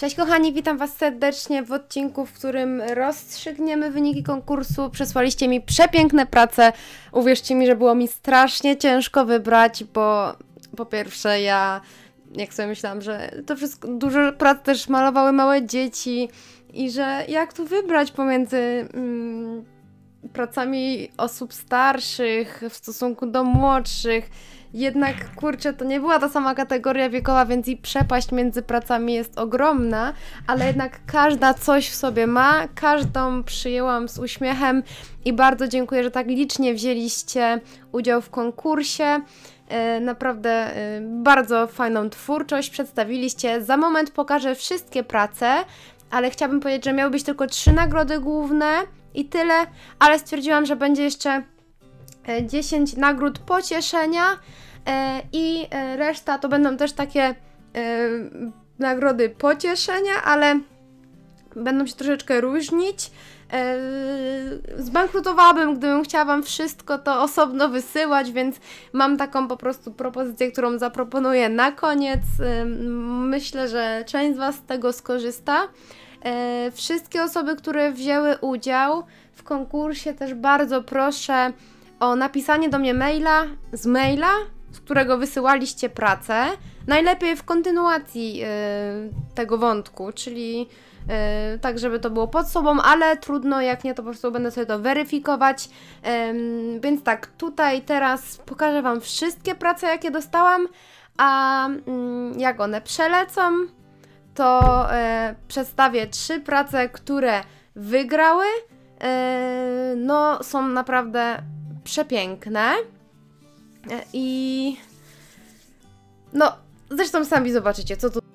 Cześć kochani, witam Was serdecznie w odcinku, w którym rozstrzygniemy wyniki konkursu. Przesłaliście mi przepiękne prace. Uwierzcie mi, że było mi strasznie ciężko wybrać, bo po pierwsze ja, jak sobie myślałam, że to wszystko, dużo prac też malowały małe dzieci i że jak tu wybrać pomiędzy mm, pracami osób starszych w stosunku do młodszych jednak kurczę, to nie była ta sama kategoria wiekowa, więc i przepaść między pracami jest ogromna, ale jednak każda coś w sobie ma, każdą przyjęłam z uśmiechem i bardzo dziękuję, że tak licznie wzięliście udział w konkursie. E, naprawdę e, bardzo fajną twórczość przedstawiliście. Za moment pokażę wszystkie prace, ale chciałabym powiedzieć, że miały być tylko trzy nagrody główne i tyle, ale stwierdziłam, że będzie jeszcze 10 e, nagród pocieszenia e, i e, reszta to będą też takie nagrody pocieszenia, ale będą się troszeczkę różnić. Zbankrutowałabym, gdybym chciała Wam wszystko to osobno wysyłać, więc mam taką po prostu propozycję, którą zaproponuję na koniec. Myślę, że część z Was z tego skorzysta. Wszystkie osoby, które wzięły udział w konkursie, też bardzo proszę o napisanie do mnie maila z maila, z którego wysyłaliście pracę. Najlepiej w kontynuacji yy, tego wątku, czyli yy, tak, żeby to było pod sobą, ale trudno, jak nie, to po prostu będę sobie to weryfikować. Yy, więc tak, tutaj teraz pokażę Wam wszystkie prace, jakie dostałam, a mm, jak one przelecą, to e, przedstawię trzy prace, które wygrały. E, no, są naprawdę przepiękne. I no, zresztą sami zobaczycie, co tu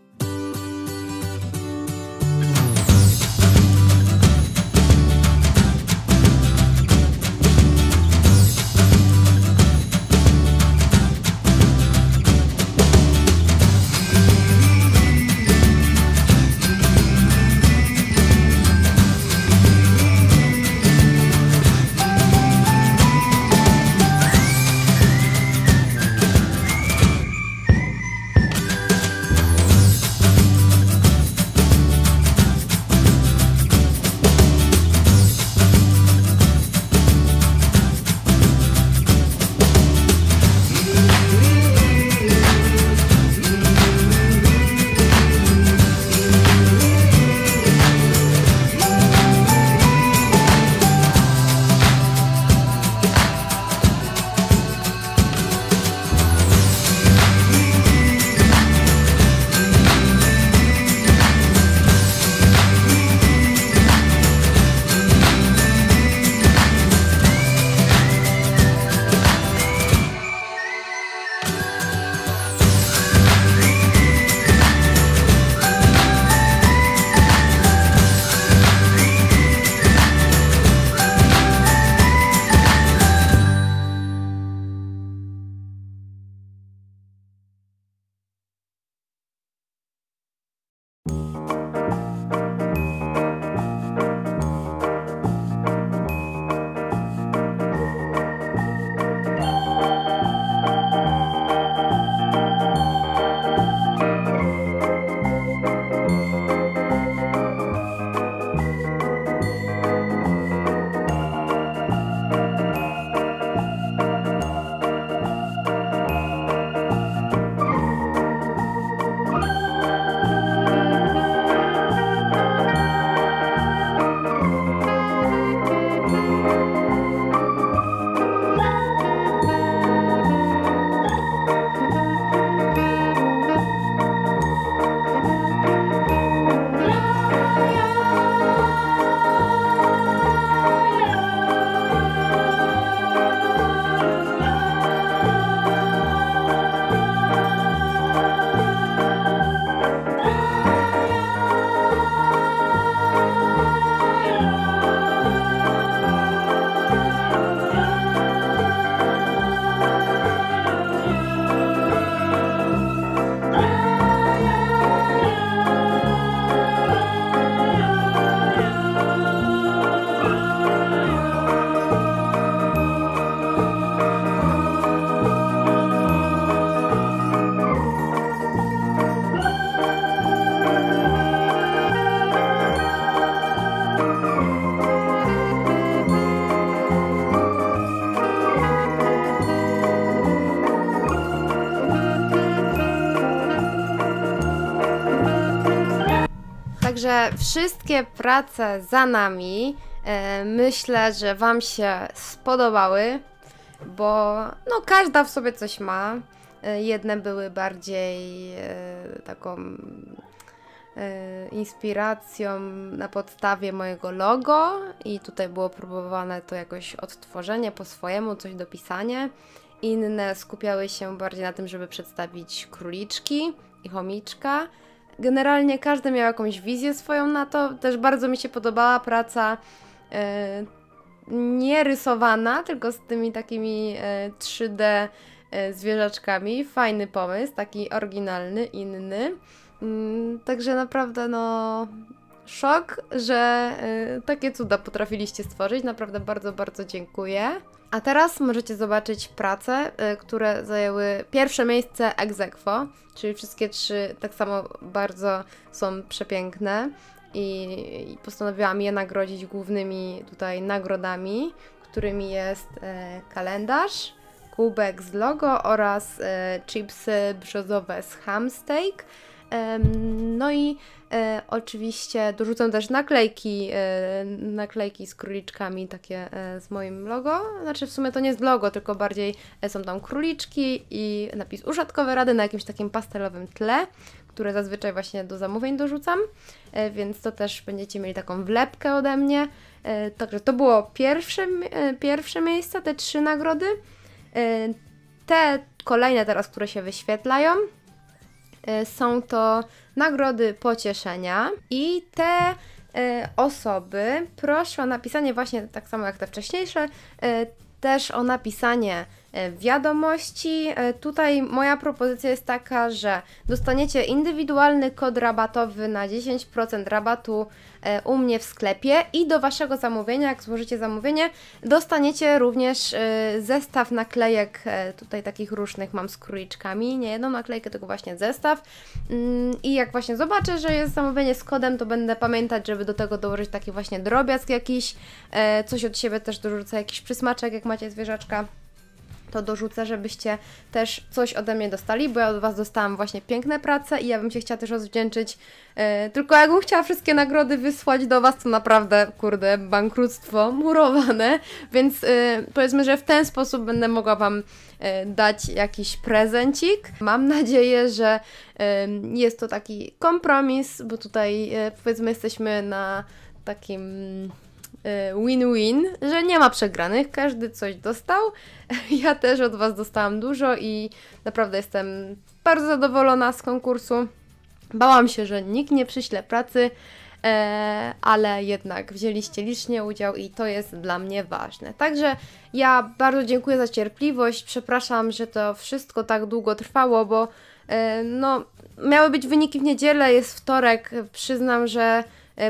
Także wszystkie prace za nami. E, myślę, że Wam się spodobały, bo no, każda w sobie coś ma. E, jedne były bardziej e, taką inspiracją na podstawie mojego logo i tutaj było próbowane to jakoś odtworzenie po swojemu, coś dopisanie. Inne skupiały się bardziej na tym, żeby przedstawić króliczki i chomiczka. Generalnie każdy miał jakąś wizję swoją na to. Też bardzo mi się podobała praca e, tylko z tymi takimi e, 3D e, zwierzaczkami. Fajny pomysł, taki oryginalny, inny. Mm, także naprawdę no szok, że y, takie cuda potrafiliście stworzyć. Naprawdę bardzo, bardzo dziękuję. A teraz możecie zobaczyć prace, y, które zajęły pierwsze miejsce ex aequo, czyli wszystkie trzy tak samo bardzo są przepiękne i, i postanowiłam je nagrodzić głównymi tutaj nagrodami, którymi jest e, kalendarz, kubek z logo oraz e, chipsy brzozowe z hamsteak. No i e, oczywiście dorzucam też naklejki, e, naklejki z króliczkami, takie e, z moim logo. Znaczy w sumie to nie jest logo, tylko bardziej są tam króliczki i napis uszatkowe rady na jakimś takim pastelowym tle, które zazwyczaj właśnie do zamówień dorzucam, więc to też będziecie mieli taką wlepkę ode mnie. Także to było pierwsze, pierwsze miejsce, te trzy nagrody. Te kolejne teraz, które się wyświetlają, Są to nagrody pocieszenia i te e, osoby proszę o napisanie właśnie tak samo jak te wcześniejsze, e, też o napisanie e, wiadomości. E, Tutaj moja propozycja jest taka, że dostaniecie indywidualny kod rabatowy na 10% rabatu e, u mnie w sklepie i do waszego zamówienia, jak złożycie zamówienie, dostaniecie również e, zestaw naklejek, e, tutaj takich różnych mam z króliczkami, nie jedną naklejkę, tylko właśnie zestaw. Mm, I jak właśnie zobaczę, że jest zamówienie z kodem, to będę pamiętać, żeby do tego dołożyć taki właśnie drobiazg jakiś, e, coś od siebie też dorzucę, jakiś przysmaczek, jak macie zwierzaczka to dorzucę, żebyście też coś ode mnie dostali, bo ja od Was dostałam właśnie piękne prace i ja bym się chciała też rozwdzięczyć. E, tylko jakbym chciała wszystkie nagrody wysłać do Was, to naprawdę, kurde, bankructwo murowane, więc e, powiedzmy, że w ten sposób będę mogła Wam e, dać jakiś prezencik. Mam nadzieję, że jest to taki kompromis, bo tutaj powiedzmy jesteśmy na takim win-win, że nie ma przegranych, każdy coś dostał. Ja też od Was dostałam dużo i naprawdę jestem bardzo zadowolona z konkursu. Bałam się, że nikt nie przyśle pracy, e, ale jednak wzięliście licznie udział i to jest dla mnie ważne. Także ja bardzo dziękuję za cierpliwość. Przepraszam, że to wszystko tak długo trwało, bo e, no, miały być wyniki w niedzielę, jest wtorek. Przyznam, że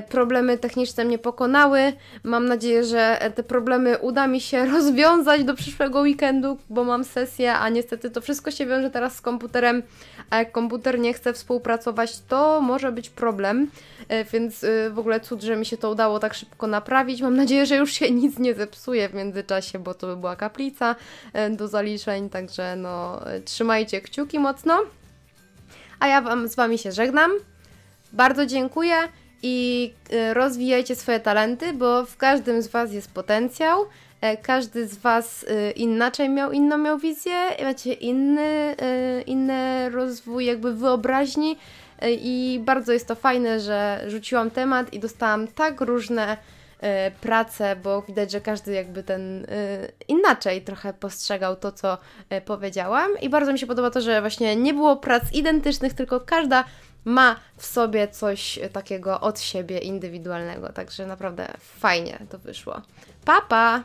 problemy techniczne mnie pokonały. Mam nadzieję, że e, te problemy uda mi się rozwiązać do przyszłego weekendu, bo mam sesję, a niestety to wszystko się wiąże teraz z komputerem, a jak komputer nie chce współpracować, to może być problem. E, Więc e, w ogóle cud, że mi się to udało tak szybko naprawić. Mam nadzieję, że już się nic nie zepsuje w międzyczasie, bo to by była kaplica e, do zaliczeń, także no e, trzymajcie kciuki mocno. A ja wam, z Wami się żegnam. Bardzo dziękuję i e, rozwijajcie swoje talenty, bo w każdym z Was jest potencjał. E, Każdy z Was e, inaczej miał inną miał wizję, macie inny, inny rozwój jakby wyobraźni i bardzo jest to fajne, że rzuciłam temat i dostałam tak różne prace, bo widać, że każdy jakby ten inaczej trochę postrzegał to, co powiedziałam i bardzo mi się podoba to, że właśnie nie było prac identycznych, tylko każda ma w sobie coś takiego od siebie indywidualnego, także naprawdę fajnie to wyszło. Pa, pa!